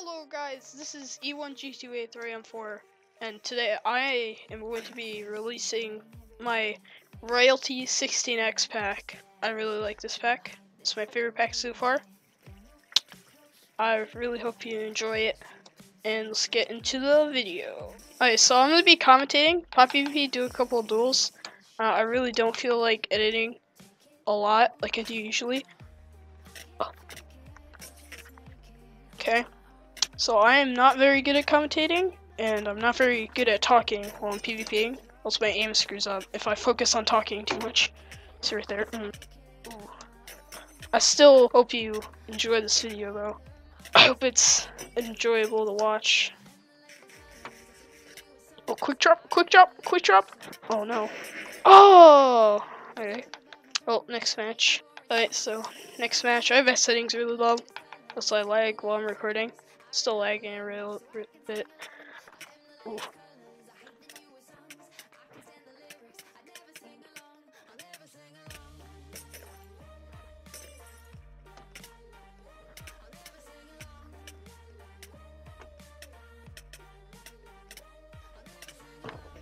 Hello guys, this is E1G2A3M4 and today I am going to be releasing my Royalty 16X pack. I really like this pack. It's my favorite pack so far. I really hope you enjoy it. And let's get into the video. Alright, so I'm going to be commentating. Pot PvP, do a couple duels. Uh, I really don't feel like editing a lot like I do usually. Oh. Okay. So I am not very good at commentating, and I'm not very good at talking while I'm PvPing. Else my aim screws up if I focus on talking too much. See right there. Mm. I still hope you enjoy this video though. I hope it's enjoyable to watch. Oh, quick drop, quick drop, quick drop. Oh no. Oh! Alright. Well, next match. Alright, so, next match. I have my settings really low. Also, I lag while I'm recording. Still lagging a real, bit. Ooh.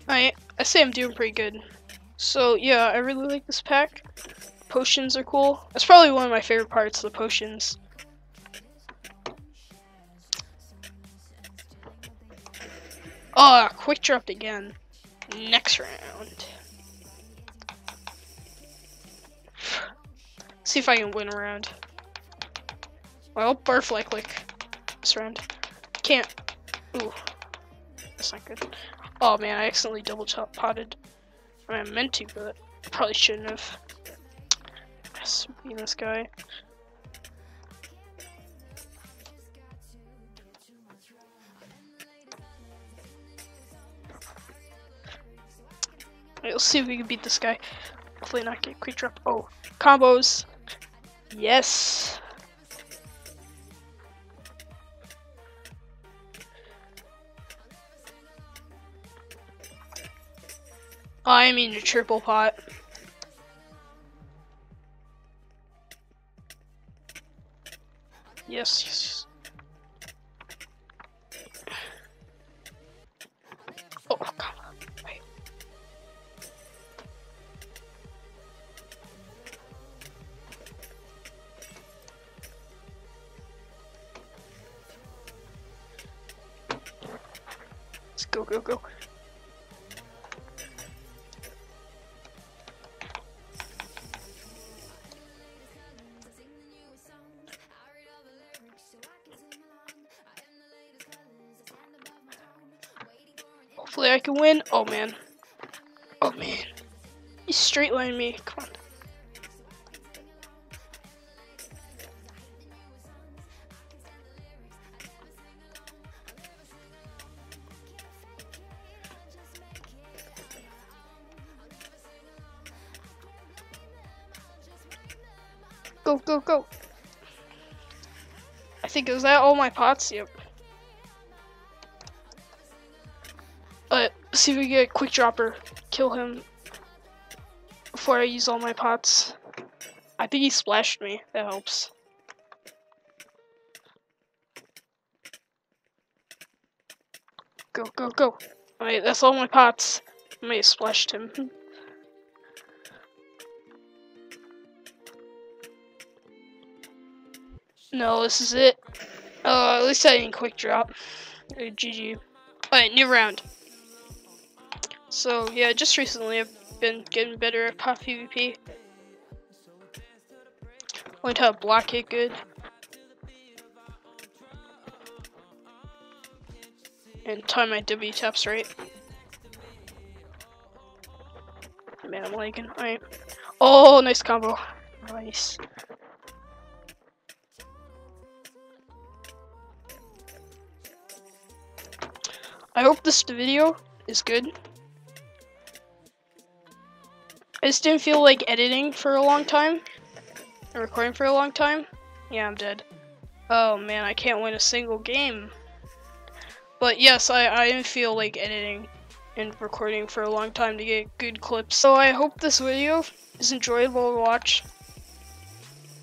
I I say I'm doing pretty good. So yeah, I really like this pack. Potions are cool. That's probably one of my favorite parts, the potions. Oh, quick dropped again. Next round. See if I can win a round. Well, butterfly click this round. Can't. Ooh. That's not good. Oh man, I accidentally double top potted. I, mean, I meant to, but probably shouldn't have. Yes, this guy. Let's see if we can beat this guy. Hopefully not get quick drop. Oh, combos. Yes. I mean a triple pot. Yes, yes, yes. Go, go, go. Hopefully I can win. Oh man. Oh man. You straight line me. Come on. Go, go, go. I think was that all my pots? Yep. But see if we get a quick dropper. Kill him before I use all my pots. I think he splashed me. That helps. Go, go, go. Alright, that's all my pots. I may have splashed him. No, this is it. Uh, at least I didn't quick drop. Uh, GG. Alright, new round. So, yeah, just recently I've been getting better at pot PvP. Learned how to block it good. And time my W taps right. Man, I'm lagging. Alright. Oh, nice combo. Nice. I hope this video is good. I just didn't feel like editing for a long time. And recording for a long time. Yeah, I'm dead. Oh man, I can't win a single game. But yes, I, I didn't feel like editing and recording for a long time to get good clips. So I hope this video is enjoyable to watch.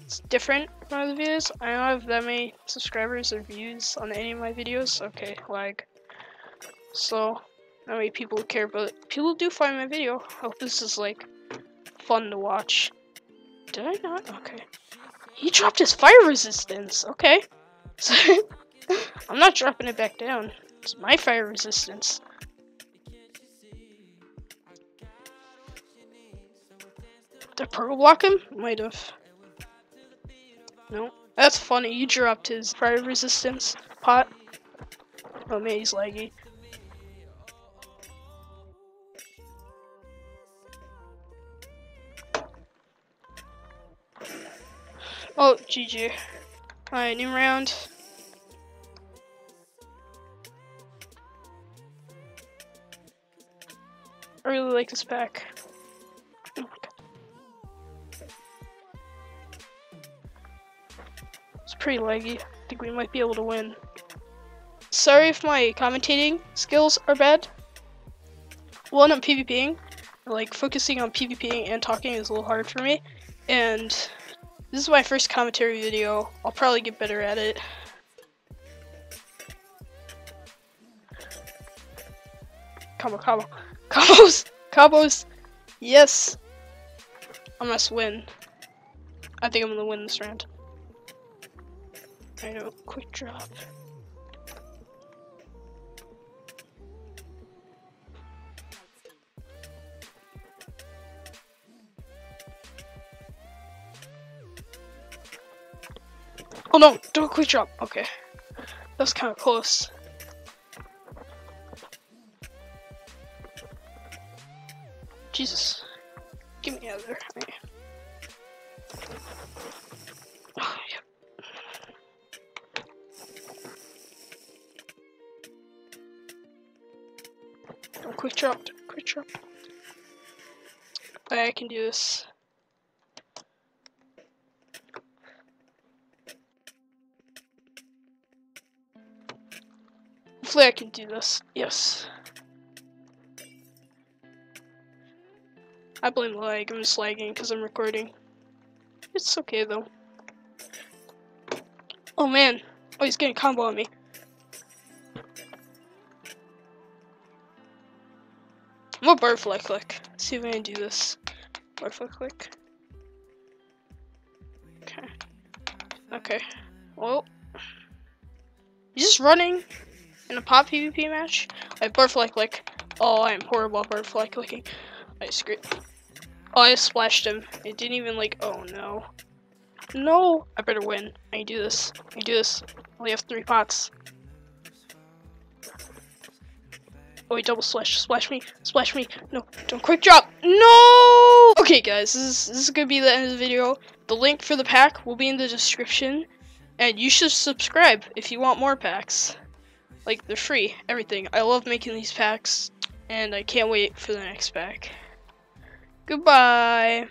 It's different from other videos. I don't have that many subscribers or views on any of my videos. Okay, lag. So, not many people care, but people do find my video. Hope this is like fun to watch. Did I not? Okay. He dropped his fire resistance. Okay. So I'm not dropping it back down. It's my fire resistance. Did purple block him? Might have. No. That's funny. You dropped his fire resistance pot. Oh man, he's laggy. Oh, GG. Alright, new round. I really like this pack. It's pretty laggy. I think we might be able to win. Sorry if my commentating skills are bad. One, I'm PvPing. Like, focusing on PvPing and talking is a little hard for me. And this is my first commentary video. I'll probably get better at it. Combo, combo. Combos! Combos! Yes! I must win. I think I'm gonna win this round. I know, quick drop. Oh no, do a quick drop. Okay. That's kind of close. Jesus. Get me out of there. Okay. Oh, yeah. quick drop, quick drop. I can do this. Hopefully I can do this. Yes. I blame the lag. I'm just lagging because I'm recording. It's okay though. Oh man. Oh, he's getting combo on me. I'm a butterfly click. Let's see if I can do this. Butterfly click. Okay. Okay. Well. He's just running in a pot PvP match. I butterfly click. Oh, I am horrible at butterfly clicking. I screwed. Oh, I splashed him. It didn't even like. Oh no. No! I better win. I can do this. I can do this. I only have three pots. Oh, wait, double splash. Splash me. Splash me. No, don't quick drop. No! Okay, guys, this is, this is gonna be the end of the video. The link for the pack will be in the description. And you should subscribe if you want more packs. Like, they're free, everything. I love making these packs, and I can't wait for the next pack. Goodbye.